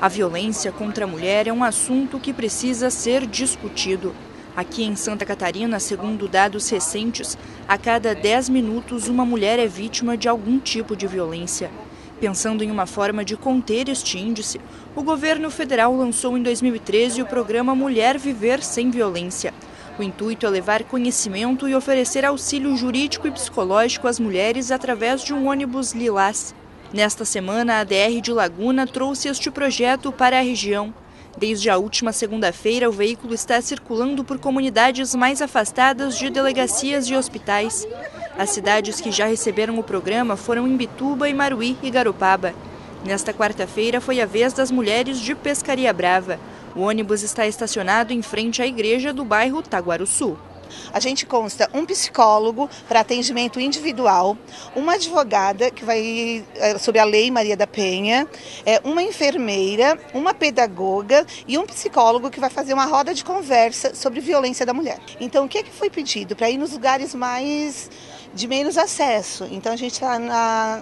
A violência contra a mulher é um assunto que precisa ser discutido. Aqui em Santa Catarina, segundo dados recentes, a cada 10 minutos uma mulher é vítima de algum tipo de violência. Pensando em uma forma de conter este índice, o governo federal lançou em 2013 o programa Mulher Viver Sem Violência. O intuito é levar conhecimento e oferecer auxílio jurídico e psicológico às mulheres através de um ônibus lilás. Nesta semana, a DR de Laguna trouxe este projeto para a região. Desde a última segunda-feira, o veículo está circulando por comunidades mais afastadas de delegacias e hospitais. As cidades que já receberam o programa foram Imbituba, Imaruí e Garopaba. Nesta quarta-feira foi a vez das mulheres de Pescaria Brava. O ônibus está estacionado em frente à igreja do bairro Taguaruçu. A gente consta um psicólogo para atendimento individual, uma advogada que vai é, sobre a lei Maria da Penha, é, uma enfermeira, uma pedagoga e um psicólogo que vai fazer uma roda de conversa sobre violência da mulher. Então, o que, é que foi pedido? Para ir nos lugares mais de menos acesso. Então a gente está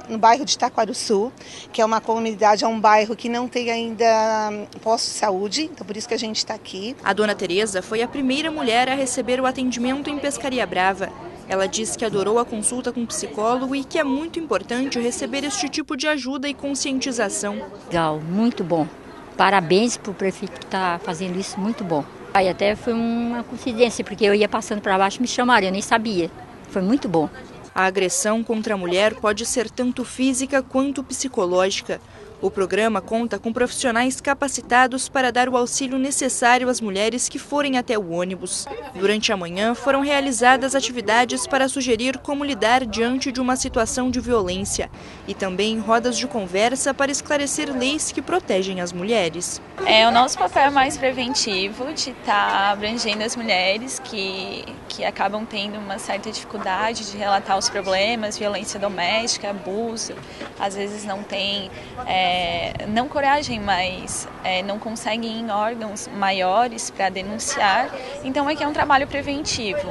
no bairro de Sul, que é uma comunidade, é um bairro que não tem ainda hum, posto de saúde, então por isso que a gente está aqui. A dona Teresa foi a primeira mulher a receber o atendimento em Pescaria Brava. Ela disse que adorou a consulta com o psicólogo e que é muito importante receber este tipo de ajuda e conscientização. Legal, muito bom. Parabéns para o prefeito que está fazendo isso, muito bom. Aí até foi uma coincidência, porque eu ia passando para baixo e me chamaram, eu nem sabia. Foi muito bom. A agressão contra a mulher pode ser tanto física quanto psicológica. O programa conta com profissionais capacitados para dar o auxílio necessário às mulheres que forem até o ônibus. Durante a manhã, foram realizadas atividades para sugerir como lidar diante de uma situação de violência e também rodas de conversa para esclarecer leis que protegem as mulheres. É, o nosso papel é mais preventivo, de estar tá abrangendo as mulheres que, que acabam tendo uma certa dificuldade de relatar os problemas, violência doméstica, abuso, às vezes não tem. É, é, não coragem, mas é, não conseguem em órgãos maiores para denunciar. Então aqui é um trabalho preventivo.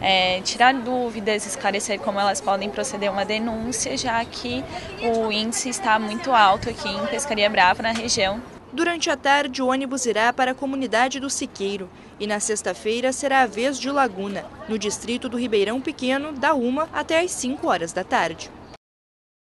É, tirar dúvidas, esclarecer como elas podem proceder uma denúncia, já que o índice está muito alto aqui em Pescaria Brava, na região. Durante a tarde, o ônibus irá para a comunidade do Siqueiro e na sexta-feira será a vez de Laguna, no distrito do Ribeirão Pequeno, da 1 até às 5 horas da tarde.